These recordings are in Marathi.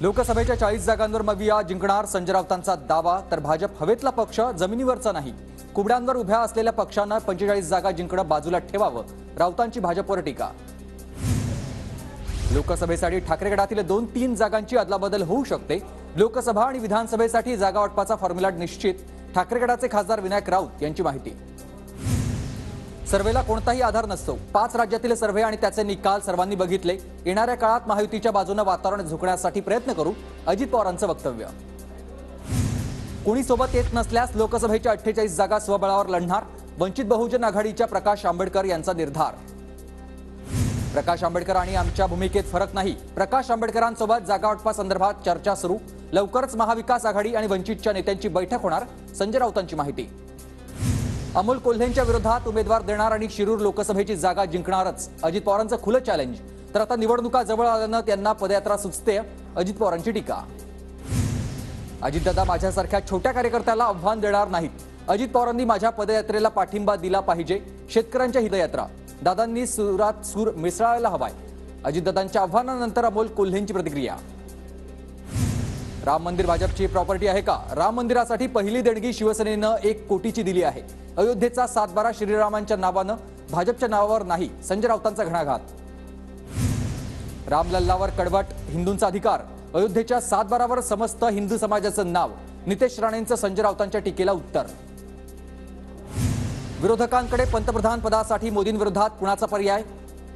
लोकसभेच्या चाळीस जागांवर मविया जिंकणार संजय राऊतांचा दावा तर भाजप हवेतला पक्ष जमिनीवरचा नाही. कुबड्यांवर उभ्या असलेल्या पक्षानं पंचेचाळीस जागा जिंकणं बाजूला ठेवावं राऊतांची भाजपवर टीका. लोकसभेसाठी ठाकरे गटातील दोन तीन जागांची अदलाबदल होऊ शकते. लोकसभा आणि विधानसभेसाठी जागा वाटपाचा फॉर्म्युला निश्चित. ठाकरे गटाचे खासदार विनायक राऊत यांची माहिती. सर्व्हेला कोणताही आधार नसतो. पाच राज्यातील सर्व्हे आणि त्याचे निकाल सर्वांनी बघितले. येणाऱ्या काळात महायुतीच्या बाजूने वातावरण झुकण्यासाठी प्रयत्न करू अजित पवारांचं वक्तव्य. कुणी सोबत येत नसल्यास लोकसभेच्या अठ्ठेचाळीस जागा स्वबळावर लढणार वंचित बहुजन आघाडीच्या प्रकाश आंबेडकर यांचा निर्धार. प्रकाश आंबेडकर आणि आमच्या भूमिकेत फरक नाही. प्रकाश आंबेडकरांसोबत जागा वाटपासंदर्भात चर्चा सुरू. लवकरच महाविकास आघाडी आणि वंचितच्या नेत्यांची बैठक होणार. संजय राऊतांची माहिती. अमोल कोल्हेंच्या विरोधात उमेदवार देणार आणि शिरूर लोकसभेची जागा जिंकणारच. अजित पवारांचं खुलं चॅलेंज तर आता निवडणुका जवळ आल्यानं त्यांना पदयात्रा सुचते. अजित पवारांची टीका. अजितदादा माझ्यासारख्या छोट्या कार्यकर्त्याला आव्हान देणार नाहीत. अजित पवारांनी माझ्या पदयात्रेला पाठिंबा दिला पाहिजे. शेतकऱ्यांच्या हितयात्रा. दादांनी सुरात सूर मिसळायला हवाय. अजितदादांच्या आव्हानानंतर अमोल कोल्हेंची प्रतिक्रिया. राम मंदिर भाजपची प्रॉपर्टी आहे का? राम मंदिरासाठी पहिली देणगी शिवसेनेनं एक कोटीची दिली आहे. अयोध्येचा सातबारा श्रीरामांच्या नावानं भाजपच्या नावावर नाही संजय राऊतांचा घणाघात. रामलल्लावर कडवट हिंदूंचा अधिकार. अयोध्येच्या सातबारावर समस्त हिंदू समाजाचं नाव. नितेश राणेंचं संजय राऊतांच्या टीकेला उत्तर. विरोधकांकडे पंतप्रधान पदासाठी मोदींविरोधात कुणाचा पर्याय?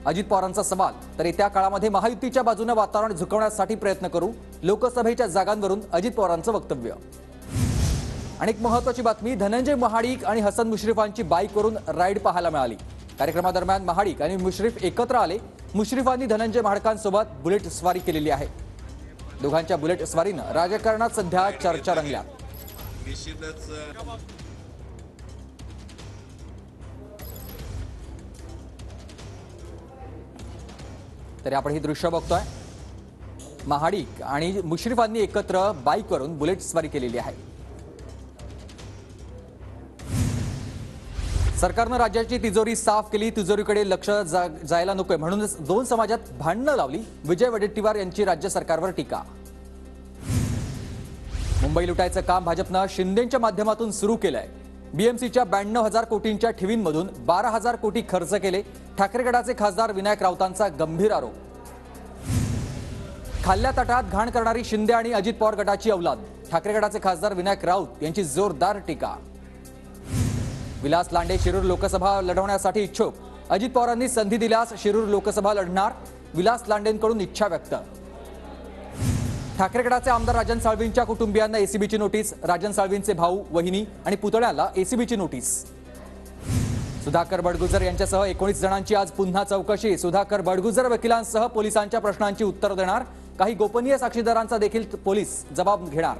अजित पवारांचा सवाल. तर येत्या काळामध्ये महायुतीच्या बाजूने वातावरण झुकवण्यासाठी प्रयत्न करू लोकसभेच्या जागांवरून अजित पवारांचं वक्तव्य. आणि एक महत्वाची बातमी धनंजय महाडिक आणि हसन मुश्रीफांची बाईकवरून राईड पाहायला मिळाली. कार्यक्रमादरम्यान महाडिक आणि मुश्रीफ एकत्र आले. मुश्रीफांनी धनंजय महाडकांसोबत बुलेट स्वारी केलेली आहे. दोघांच्या बुलेट स्वारीनं राजकारणात सध्या चर्चा रंगल्या. तरी आपण ही दृश्य बघतोय. महाडिक आणि मुश्रीफांनी एकत्र बाईकवरून बुलेट स्वारी केलेली आहे. सरकारनं राज्याची तिजोरी साफ केली. तिजोरीकडे लक्ष जा- जायला नकोय. म्हणूनच दोन समाजात भांडणं लावली. विजय वडेट्टीवार यांची राज्य सरकारवर टीका. मुंबई लुटायचं काम भाजपनं शिंदेच्या माध्यमातून सुरू केलंय. बीएमसीच्या ब्याण्णव हजार कोटींच्या ठेवींमधून बारा हजार कोटी खर्च केले. ठाकरे गटाचे खासदार विनायक राऊतांचा गंभीर आरोप. खाल्ल्या तटात घाण करणारी शिंदे आणि अजित पवार गटाची अवलाद. ठाकरे गटाचे खासदार विनायक राऊत यांची जोरदार टीका. विलास लांडे शिरूर लोकसभा लढवण्यासाठी इच्छुक. अजित पवारांनी संधी दिल्यास शिरूर लोकसभा लढणार विलास लांडेंकडून इच्छा व्यक्त. ठाकरे गटाचे आमदार राजन साळवींच्या कुटुंबियांना एसीबीची नोटीस राजन साळवींचे भाऊ वहिनी आणि पुतळ्याला एसीबीची नोटीस. सुधाकर बडगुजर यांच्यासह एकोणीस जणांची आज पुन्हा चौकशी. सुधाकर बडगुजर वकिलांसह पोलिसांच्या प्रश्नांची उत्तर देणार. काही गोपनीय साक्षीदारांचा देखील पोलीस जबाब घेणार.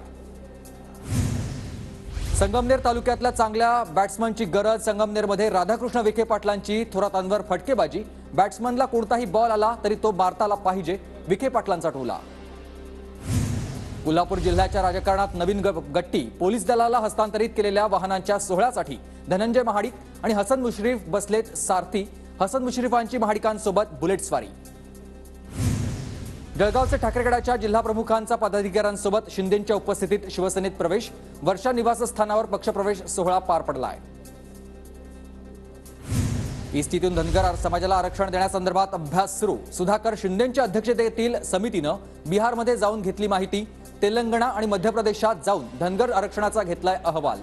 संगमनेर तालुक्यातल्या चांगल्या बॅट्समनची गरज संगमनेरमध्ये राधाकृष्ण विखे पाटलांची थोरातांवर फटकेबाजी. बॅट्समनला कोणताही बॉल आला तरी तो मारताला पाहिजे. विखे पाटलांचा टोला कोल्हापूर जिल्ह्याच्या राजकारणात नवीन गट्टी पोलीस दलाला हस्तांतरित केलेल्या वाहनांच्या सोहळ्यासाठी धनंजय महाडिक आणि हसन मुश्रीफ बसलेत सारथी. हसन मुश्रीफांची महाडिकांसोबत बुलेट स्वारी. जळगावचे ठाकरेगडाच्या जिल्हाप्रमुखांचा जिल्हा प्रमुखांचा पदाधिकाऱ्यांसोबत शिंदेच्या उपस्थितीत शिवसेनेत प्रवेश. वर्षा निवासस्थानावर पक्षप्रवेश सोहळा पार पडलाय. इस्टीतून धनगर समाजाला आरक्षण देण्यासंदर्भात अभ्यास सुरू. सुधाकर शिंदेच्या अध्यक्षतेतील समितीनं बिहारमध्ये जाऊन घेतली माहिती. तेलंगणा आणि मध्य प्रदेशात जाऊन धनगर आरक्षणाचा घेतलाय अहवाल.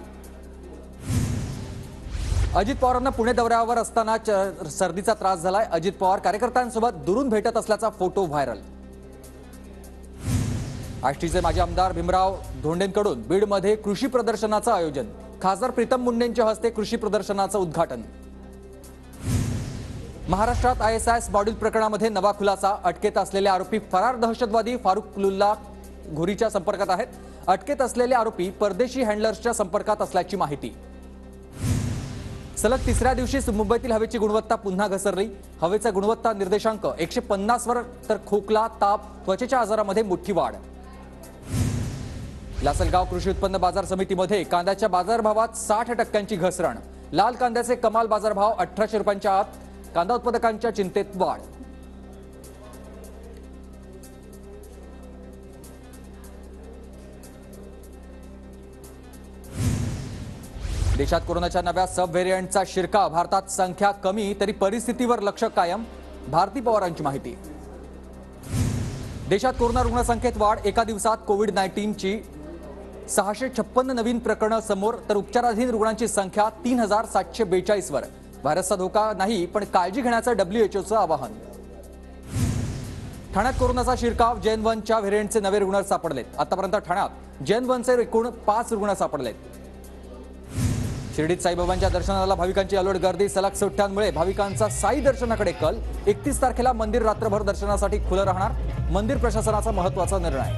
अजित पवारांना पुणे दौऱ्यावर असताना च- सर्दीचा त्रास झालाय. अजित पवार कार्यकर्त्यांसोबत दुरून भेटत असल्याचा फोटो व्हायरल. आष्टीचे माजी आमदार भीमराव धोंडेंकडून बीडमध्ये कृषी प्रदर्शनाचं आयोजन. खासदार प्रीतम मुंडेंच्या हस्ते कृषी प्रदर्शनाचं उद्घाटन. महाराष्ट्रात I S I S module प्रकरणामध्ये नवा खुलासा. अटकेत असलेले आरोपी फरार दहशतवादी फारुख पुलुल्ला घुरीच्या संपर्कात आहेत. अटकेत असलेले आरोपी परदेशी हँडलर्सच्या संपर्कात असल्याची माहिती. सलग तिसऱ्या दिवशी मुंबईतील हवेची गुणवत्ता पुन्हा घसरली. हवेचा गुणवत्ता निर्देशांक एकशे पन्नासवर तर खोकला ताप त्वचेच्या आजारामध्ये मोठी वाढ. लासलगाव कृषी उत्पन्न बाजार समितीमध्ये कांद्याच्या बाजारभावात साठ टक्क्यांची घसरण. लाल कांद्याचे कमाल बाजारभाव अठराशे रुपयांच्या आत. कांदा उत्पादकांच्या चिंतेत वाढ. देशात कोरोनाच्या नव्या सब व्हेरियंटचा शिरकाव भारतात संख्या कमी तरी परिस्थितीवर लक्ष कायम भारती पवारांची माहिती. देशात कोरोना रुग्णसंख्येत वाढ एका दिवसात कोविड नाईन्टीनची सहाशे छप्पन्न नवीन प्रकरणं समोर तर उपचाराधीन रुग्णांची संख्या तीन हजार सातशे बेचाळीसवर. व्हायरसचा धोका नाही पण काळजी घेण्याचं डब्ल्यूएचओचं आवाहन. ठाण्यात कोरोनाचा शिरकाव जैन वनच्या व्हेरियंटचे नवे रुग्ण सापडलेत. आतापर्यंत ठाण्यात जैन वनचे एकूण पाच रुग्ण सापडलेत. शिर्डीत साईबाबांच्या दर्शनाला भाविकांची अलोट गर्दी सलग सुट्ट्यांमुळे भाविकांचा साई दर्शनाकडे कल. एकतीस तारखेला मंदिर रात्रभर दर्शनासाठी खुलं राहणार. मंदिर प्रशासनाचा महत्त्वाचा निर्णय.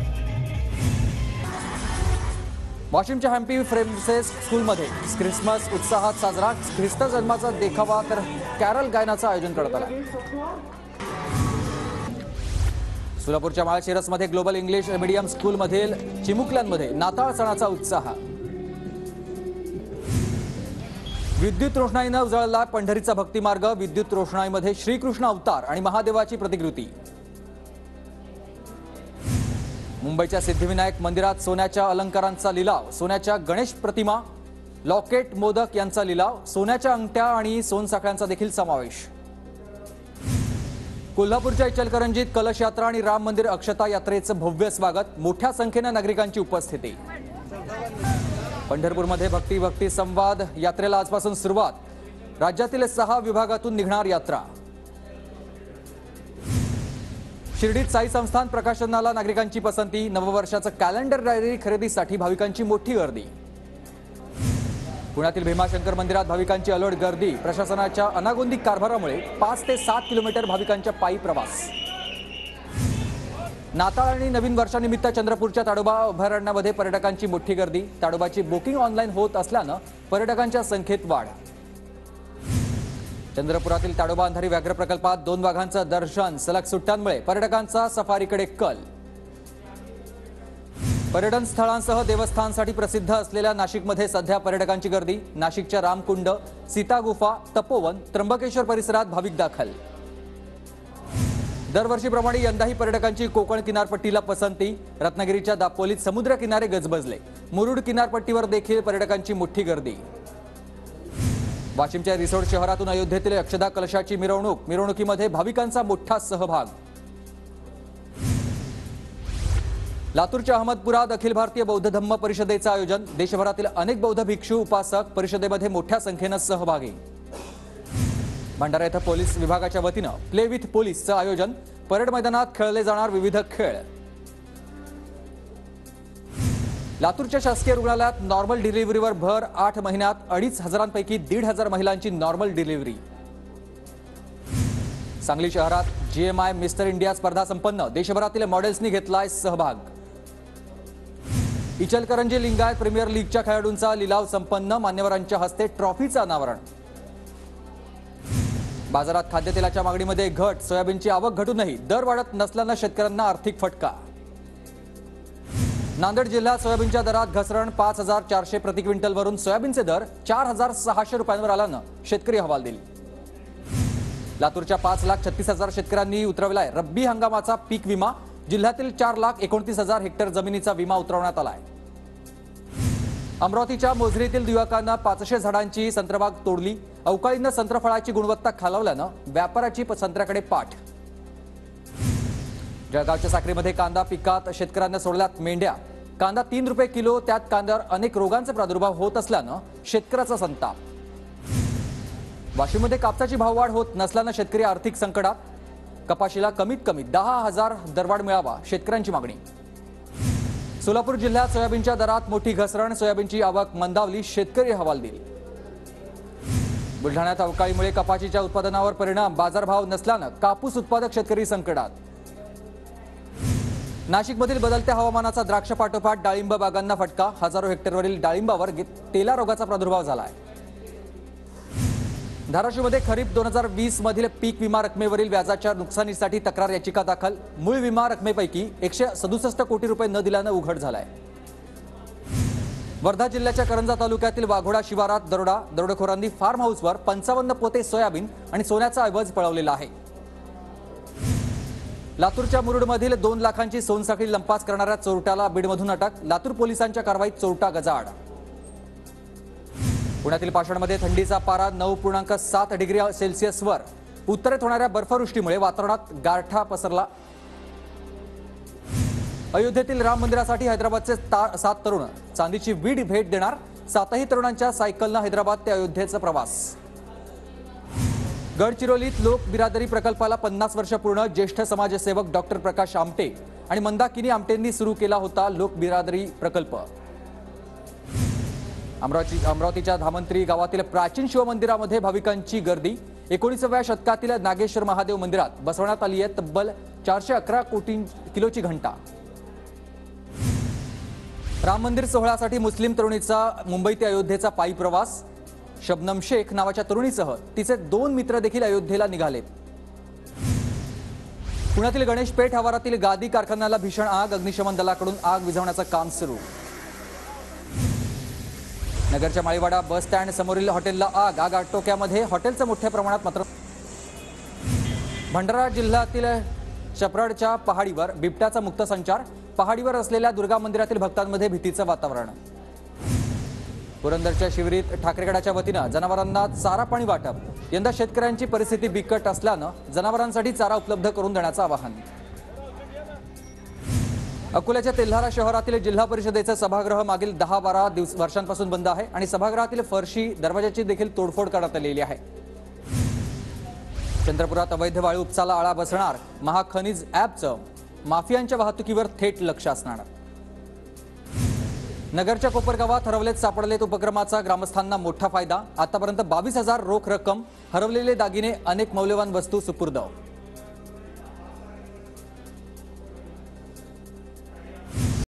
वाशिमच्या हॅम्पी फ्रेमसेस स्कूलमध्ये ख्रिसमस उत्साहात साजरा. ख्रिस्त जन्माचा देखावा तर कॅरल गायनाचं आयोजन करण्यात आलं. सोलापूरच्या माळशिरसमध्ये ग्लोबल इंग्लिश मीडियम स्कूलमधील चिमुकल्यांमध्ये नाताळ सणाचा उत्साह. विद्युत रोषणाईनं उजळला पंढरीचा भक्तिमार्ग विद्युत रोषणाईमध्ये श्रीकृष्ण अवतार आणि महादेवाची प्रतिकृती. मुंबईच्या सिद्धिविनायक मंदिरात सोन्याच्या अलंकारांचा लिलाव सोन्याच्या गणेश प्रतिमा लॉकेट मोदक यांचा लिलाव सोन्याच्या अंगठ्या आणि सोनसाखळ्यांचा देखील समावेश. कोल्हापूरच्या इचलकरंजीत कलश यात्रा आणि राम मंदिर अक्षता यात्रेचं भव्य स्वागत मोठ्या संख्येनं नागरिकांची उपस्थिती. पंढरपूरमध्ये भक्ती भक्ती संवाद यात्रेला आजपासून सुरुवात. राज्यातील सहा विभागातून निघणार यात्रा. शिर्डीत साई संस्थान प्रकाशनाला नागरिकांची पसंती नववर्षाचं कॅलेंडर डायरी खरेदीसाठी भाविकांची मोठी गर्दी. पुण्यातील भीमाशंकर मंदिरात भाविकांची अलर्ट गर्दी प्रशासनाच्या अनागोंदी कारभारामुळे पाच ते सात किलोमीटर भाविकांच्या पायी प्रवास. नाताळ आणि नवीन वर्षानिमित्त चंद्रपूरच्या ताडोबा अभयारण्यामध्ये पर्यटकांची मोठी गर्दी. ताडोबाची बुकिंग ऑनलाईन होत असल्यानं पर्यटकांच्या संख्येत वाढ. चंद्रपुरातील ताडोबा अंधारी व्याघ्र प्रकल्पात दोन वाघांचं दर्शन सलग सुट्ट्यांमुळे पर्यटकांचा सफारीकडे कल. पर्यटन स्थळांसह देवस्थानसाठी प्रसिद्ध असलेल्या नाशिकमध्ये सध्या पर्यटकांची गर्दी. नाशिकच्या रामकुंड सीता गुफा तपोवन त्र्यंबकेश्वर परिसरात भाविक दाखल. दरवर्षीप्रमाणे यंदाही पर्यटकांची कोकण किनारपट्टीला पसंती. रत्नागिरीच्या दापोलीत समुद्र किनारे गजबजले. मुरुड किनारपट्टीवर देखील पर्यटकांची मोठी गर्दी. वाशिमच्या रिसोड शहरातून अयोध्येतील अक्षदा कलशाची मिरवणूक. मिरवणुकीमध्ये भाविकांचा मोठा सहभाग. लातूरच्या अहमदपुरात अखिल भारतीय बौद्ध धम्म परिषदेचं आयोजन. देशभरातील अनेक बौद्ध भिक्षू उपासक परिषदेमध्ये मोठ्या संख्येनं सहभागी. भंडारा इथं पोलीस विभागाच्या वतीनं प्ले विथ पोलीसचं आयोजन. परेड मैदानात खेळले जाणार विविध खेळ. लातूरच्या शासकीय रुग्णालयात नॉर्मल डिलिव्हरीवर भर आठ महिन्यात अडीच हजारांपैकी दीड हजार महिलांची नॉर्मल डिलिव्हरी सांगली शहरात जीएमआय मिस्टर इंडिया स्पर्धा संपन्न. देशभरातील मॉडेल्सनी घेतलाय सहभाग. इचलकरंजी लिंगायत प्रीमियर लीगच्या खेळाडूंचा लिलाव संपन्न. मान्यवरांच्या हस्ते ट्रॉफीचं अनावरण. बाजारात खाद्यतेलाच्या मागणीमध्ये घट सोयाबीनची आवक घटूनही दर वाढत नसल्यानं शेतकऱ्यांना आर्थिक फटका. नांदेड जिल्ह्यात सोयाबीनच्या दरात घसरण पाच हजार चारशे प्रति क्विंटलवरून सोयाबीनचे दर चार हजार सहाशे रुपयांवर आल्यानं शेतकरी हवाल दिली. लातूरच्या पाच लाख छत्तीस हजार शेतकऱ्यांनी उतरवलाय रब्बी हंगामाचा पीक विमा. जिल्ह्यातील चार लाख एकोणतीस हजार हेक्टर जमिनीचा विमा उतरवण्यात आलाय. अमरावतीच्या मोझरीतील युवकांना पाचशे झाडांची संत्रबाग तोडली. अवकाळीनं संत्रफळाची गुणवत्ता खालावल्यानं व्यापाराची प- संत्र्याकडे पाठ. जळगावच्या साखरेमध्ये कांदा पिकात शेतकऱ्यांना सोडल्यात मेंढ्या. कांदा तीन रुपये किलो त्यात कांद्यावर अनेक रोगांचा प्रादुर्भाव होत असल्यानं शेतकऱ्याचा संताप. वाशिममध्ये कापसाची भाववाढ होत नसल्यानं शेतकरी आर्थिक संकटात. कपाशीला कमीत कमी दहा हजार दरवाढ मिळावा शेतकऱ्यांची मागणी. सोलापूर जिल्ह्यात सोयाबीनच्या दरात मोठी घसरण सोयाबीनची आवक मंदावली शेतकरी हवाल दिली. बुलढाण्यात अवकाळीमुळे कपाशीच्या उत्पादनावर परिणाम बाजारभाव नसल्यानं कापूस उत्पादक शेतकरी संकटात. नाशिकमधील बदलत्या हवामानाचा द्राक्ष पाठोपाठ डाळिंब बागांना फटका हजारो हेक्टरवरील डाळिंबावर तेला रोगाचा प्रादुर्भाव झाला आहे धाराशिवमध्ये खरीप दोन हजार वीस मधील पीक विमा रकमेवरील व्याजाच्या नुकसानीसाठी तक्रार याचिका दाखल. मूळ विमा रकमेपैकी एकशे सदुसष्ट कोटी रुपये न दिल्यानं उघड झालाय. वर्धा जिल्ह्याच्या करंजा तालुक्यातील वाघोडा शिवारात दरोडा दरोडेखोरांनी फार्म हाऊसवर पंचावन्न पोते सोयाबीन आणि सोन्याचा ऐवज पळवलेला आहे. लातूरच्या मुरुडमधील दोन लाखांची सोनसाखळी लंपास करणाऱ्या चोरट्याला बीडमधून अटक लातूर पोलिसांच्या कारवाईत चोरटा गजाआड. पुण्यातील पाषाणमध्ये थंडीचा पारा नऊ पूर्णांक सात डिग्री सेल्सिअसवर. उत्तरेत होणाऱ्या बर्फवृष्टीमुळे वातावरणात गारठा पसरला. अयोध्येतील राम मंदिरासाठी हैदराबादचे ता- सात तरुण. चांदीची वीड भेट देणार सातही तरुणांच्या सायकलनं हैदराबाद ते अयोध्येचा प्रवास. गडचिरोलीत लोक बिरादरी प्रकल्पाला पन्नास वर्ष पूर्ण ज्येष्ठ समाजसेवक डॉक्टर प्रकाश आमटे आणि मंदाकिनी आमटेंनी सुरू केला होता लोक बिरादरी प्रकल्प. अमरावती अमरावतीच्या धामंत्री गावातील प्राचीन शिवमंदिरामध्ये भाविकांची गर्दी. एकोणीसाव्या शतकातील नागेश्वर महादेव मंदिरात बसवण्यात आली आहे तब्बल चारशे अकरा कोटी किलोची घंटा. राम मंदिर सोहळ्यासाठी मुस्लिम तरुणीचा मुंबई ते अयोध्येचा पायी प्रवास. शबनम शेख नावाच्या तरुणीसह तिचे दोन मित्र देखील अयोध्येला निघाले. पुण्यातील गणेश पेठ आवारातील गादी कारखान्याला भीषण आग अग्निशमन दलाकडून आग विझवण्याचं काम सुरू. नगरच्या माळीवाडा बस स्टँड समोरील हॉटेलला आग आग आटोक्यामध्ये हॉटेलचं मोठ्या प्रमाणात मात्र भंडारा जिल्ह्यातील चपराडच्या पहाडीवर बिबट्याचा मुक्त संचार पहाडीवर असलेल्या दुर्गा मंदिरातील भक्तांमध्ये भीतीचं वातावरण. पुरंदरच्या शिवरीत ठाकरेगडाच्या वतीनं जनावरांना चारा पाणी वाटप. यंदा शेतकऱ्यांची परिस्थिती बिकट असल्यानं जनावरांसाठी चारा उपलब्ध करून देण्याचं आवाहन. अकोल्याच्या तेल्हारा शहरातील जिल्हा परिषदेचं सभागृह मागील दहा बारा दिवस वर्षांपासून बंद आहे आणि सभागृहातील फरशी दरवाजाची देखील तोडफोड करण्यात आलेली आहे. चंद्रपुरात अवैध वाळू उपसाला आळा बसणार महाखनिज ॲपचं माफियांच्या वाहतुकीवर थेट लक्ष असणार. नगरच्या कोपरगावात हरवलेत सापडलेत उपक्रमाचा ग्रामस्थांना मोठा फायदा. आतापर्यंत बावीस हजार रोख रक्कम हरवलेले दागिने अनेक मौल्यवान वस्तू सुपूर्द.